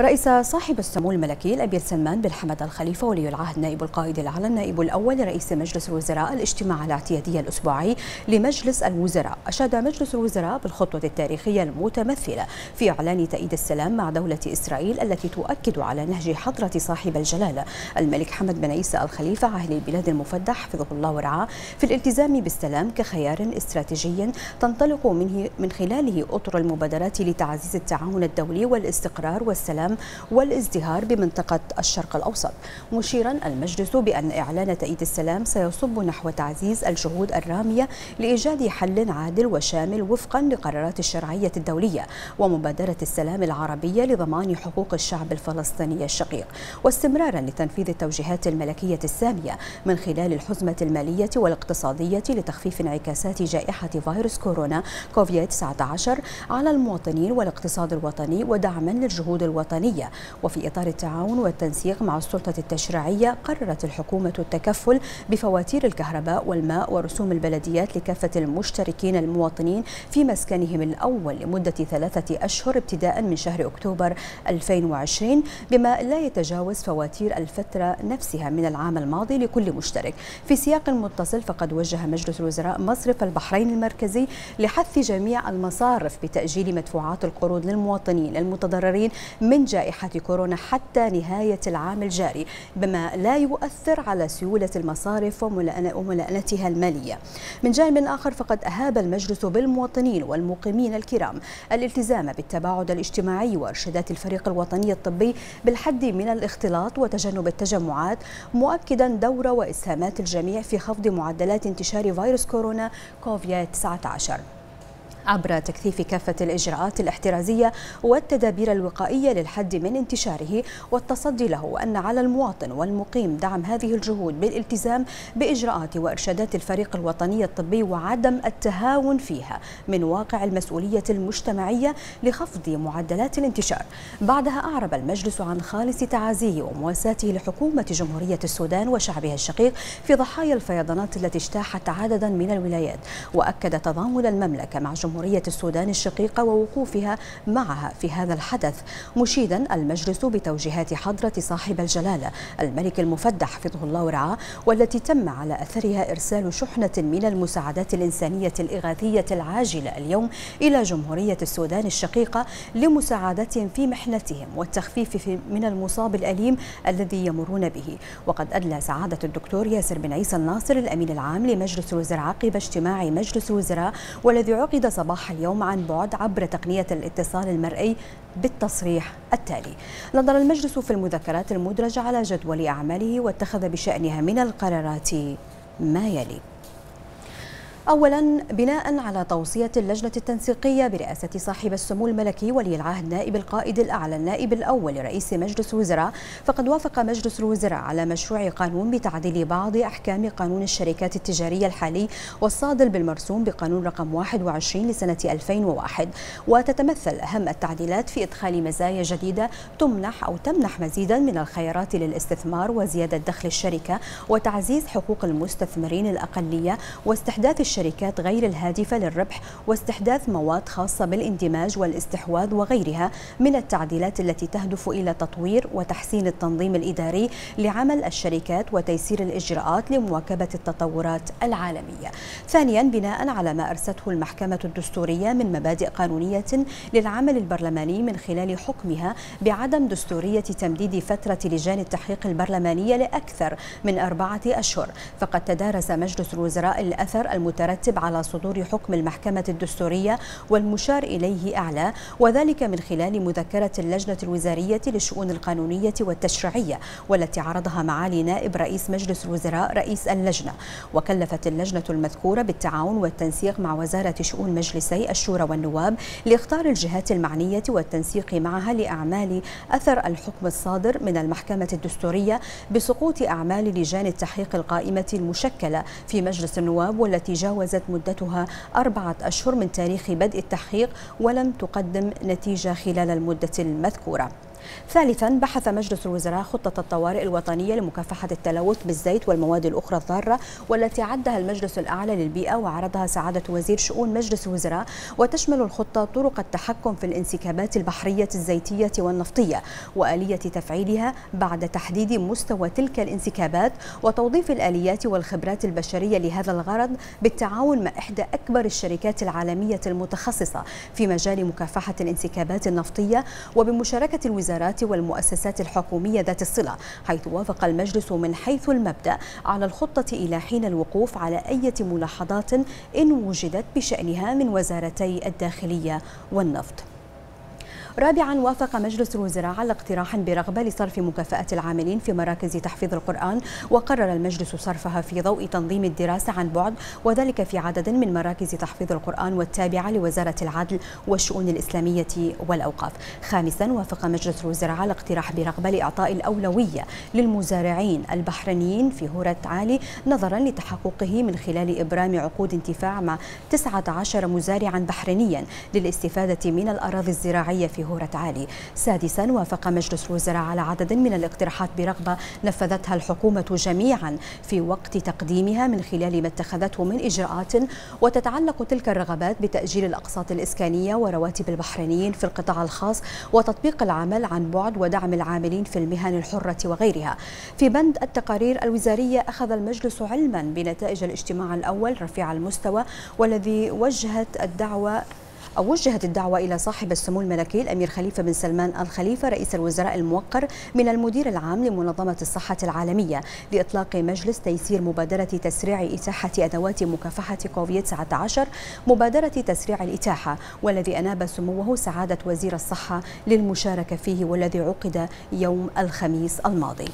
رئيس صاحب السمو الملكي الأمير سلمان بن حمد الخليفة ولي العهد نائب القائد الأعلى النائب الأول لرئيس مجلس الوزراء الاجتماع الاعتيادي الأسبوعي لمجلس الوزراء. أشاد مجلس الوزراء بالخطوة التاريخية المتمثلة في إعلان تأييد السلام مع دولة إسرائيل التي تؤكد على نهج حضرة صاحب الجلالة. الملك حمد بن عيسى الخليفة عاهل البلاد المفدح حفظه الله ورعاه في الالتزام بالسلام كخيار استراتيجي تنطلق منه من خلاله أطر المبادرات لتعزيز التعاون الدولي والاستقرار والسلام السلام والازدهار بمنطقة الشرق الأوسط. مشيرا المجلس بأن إعلان تأييد السلام سيصب نحو تعزيز الجهود الرامية لإيجاد حل عادل وشامل وفقا لقرارات الشرعية الدولية ومبادرة السلام العربية لضمان حقوق الشعب الفلسطيني الشقيق واستمرارا لتنفيذ التوجيهات الملكية السامية من خلال الحزمة المالية والاقتصادية لتخفيف انعكاسات جائحة فيروس كورونا كوفيد 19 على المواطنين والاقتصاد الوطني ودعما للجهود الوطنية الوطنية وفي إطار التعاون والتنسيق مع السلطة التشريعية قررت الحكومة التكفل بفواتير الكهرباء والماء ورسوم البلديات لكافة المشتركين المواطنين في مسكنهم الأول لمدة ثلاثة أشهر ابتداء من شهر أكتوبر 2020 بما لا يتجاوز فواتير الفترة نفسها من العام الماضي لكل مشترك. في سياق متصل فقد وجه مجلس الوزراء مصرف البحرين المركزي لحث جميع المصارف بتأجيل مدفوعات القروض للمواطنين المتضررين من جائحة كورونا حتى نهاية العام الجاري بما لا يؤثر على سيولة المصارف وملائمتها المالية. من جانب آخر فقد أهاب المجلس بالمواطنين والمقيمين الكرام الالتزام بالتباعد الاجتماعي وإرشادات الفريق الوطني الطبي بالحد من الاختلاط وتجنب التجمعات مؤكدا دور وإسهامات الجميع في خفض معدلات انتشار فيروس كورونا كوفيد 19 عبر تكثيف كافة الإجراءات الاحترازية والتدابير الوقائية للحد من انتشاره والتصدي له وأن على المواطن والمقيم دعم هذه الجهود بالالتزام بإجراءات وإرشادات الفريق الوطني الطبي وعدم التهاون فيها من واقع المسؤولية المجتمعية لخفض معدلات الانتشار. بعدها أعرب المجلس عن خالص تعازيه ومواساته لحكومة جمهورية السودان وشعبها الشقيق في ضحايا الفيضانات التي اجتاحت عددا من الولايات وأكد تضامن المملكة مع جمهورية جمهورية السودان الشقيقة ووقوفها معها في هذا الحدث مشيدا المجلس بتوجيهات حضرة صاحب الجلالة الملك المفدح حفظه الله ورعاه والتي تم على أثرها إرسال شحنة من المساعدات الإنسانية الإغاثية العاجلة اليوم إلى جمهورية السودان الشقيقة لمساعدتهم في محنتهم والتخفيف من المصاب الأليم الذي يمرون به. وقد أدلى سعادة الدكتور ياسر بن عيسى الناصر الأمين العام لمجلس الوزراء عقب اجتماع مجلس الوزراء والذي عقد صباح اليوم عن بعد عبر تقنية الاتصال المرئي بالتصريح التالي. نظر المجلس في المذكرات المدرجة على جدول أعماله واتخذ بشأنها من القرارات ما يلي. أولا بناء على توصية اللجنة التنسيقية برئاسة صاحب السمو الملكي ولي العهد نائب القائد الأعلى النائب الأول لرئيس مجلس الوزراء. فقد وافق مجلس الوزراء على مشروع قانون بتعديل بعض أحكام قانون الشركات التجارية الحالي والصادر بالمرسوم بقانون رقم 21 لسنة 2001 وتتمثل أهم التعديلات في إدخال مزايا جديدة تمنح أو تمنح مزيدا من الخيارات للاستثمار وزيادة دخل الشركة وتعزيز حقوق المستثمرين الأقلية واستحداث الشركات غير الهادفة للربح واستحداث مواد خاصة بالاندماج والاستحواذ وغيرها من التعديلات التي تهدف إلى تطوير وتحسين التنظيم الإداري لعمل الشركات وتيسير الإجراءات لمواكبة التطورات العالمية. ثانيا بناء على ما أرسته المحكمة الدستورية من مبادئ قانونية للعمل البرلماني من خلال حكمها بعدم دستورية تمديد فترة لجان التحقيق البرلمانية لأكثر من أربعة أشهر. فقد تدارس مجلس الوزراء الأثر المتابع المترتب على صدور حكم المحكمة الدستورية والمشار إليه أعلى وذلك من خلال مذكرة اللجنة الوزارية للشؤون القانونية والتشريعية والتي عرضها معالي نائب رئيس مجلس الوزراء رئيس اللجنة. وكلفت اللجنة المذكورة بالتعاون والتنسيق مع وزارة شؤون مجلسي الشورى والنواب لاختار الجهات المعنية والتنسيق معها لأعمال أثر الحكم الصادر من المحكمة الدستورية بسقوط أعمال لجان التحقيق القائمة المشكلة في مجلس النواب والتي جاء تجاوزت مدتها أربعة أشهر من تاريخ بدء التحقيق ولم تقدم نتيجة خلال المدة المذكورة. ثالثا بحث مجلس الوزراء خطة الطوارئ الوطنية لمكافحة التلوث بالزيت والمواد الأخرى الضارة والتي عدها المجلس الأعلى للبيئة وعرضها سعادة وزير شؤون مجلس الوزراء. وتشمل الخطة طرق التحكم في الانسكابات البحرية الزيتية والنفطية وآلية تفعيلها بعد تحديد مستوى تلك الانسكابات وتوظيف الآليات والخبرات البشرية لهذا الغرض بالتعاون مع إحدى أكبر الشركات العالمية المتخصصة في مجال مكافحة الانسكابات النفطية. وبمشاركة الوزارات والمؤسسات الحكومية ذات الصلة حيث وافق المجلس من حيث المبدأ على الخطة إلى حين الوقوف على أي ملاحظات إن وجدت بشأنها من وزارتي الداخلية والنفط. رابعا وافق مجلس الوزراء على اقتراح برغبة لصرف مكافأة العاملين في مراكز تحفيظ القرآن وقرر المجلس صرفها في ضوء تنظيم الدراسة عن بعد وذلك في عدد من مراكز تحفيظ القرآن والتابعة لوزارة العدل والشؤون الإسلامية والأوقاف. خامسا وافق مجلس الوزراء على اقتراح برغبة لإعطاء الأولوية للمزارعين البحرينيين في هورة عالي نظرا لتحققه من خلال إبرام عقود انتفاع مع 19 مزارعا بحرينيا للاستفادة من الأراضي الزراعية في هورة عالي. سادسا وافق مجلس الوزراء على عدد من الاقتراحات برغبة نفذتها الحكومة جميعا في وقت تقديمها من خلال ما اتخذته من إجراءات وتتعلق تلك الرغبات بتأجيل الأقساط الإسكانية ورواتب البحرينيين في القطاع الخاص وتطبيق العمل عن بعد ودعم العاملين في المهن الحرة وغيرها. في بند التقارير الوزارية أخذ المجلس علما بنتائج الاجتماع الأول رفيع المستوى والذي وجهت الدعوة وجهت الدعوة إلى صاحب السمو الملكي الأمير خليفة بن سلمان الخليفة رئيس الوزراء الموقر من المدير العام لمنظمة الصحة العالمية لإطلاق مجلس تيسير مبادرة تسريع إتاحة أدوات مكافحة كوفيد 19 مبادرة تسريع الإتاحة والذي أناب سموه سعادة وزير الصحة للمشاركة فيه والذي عقد يوم الخميس الماضي.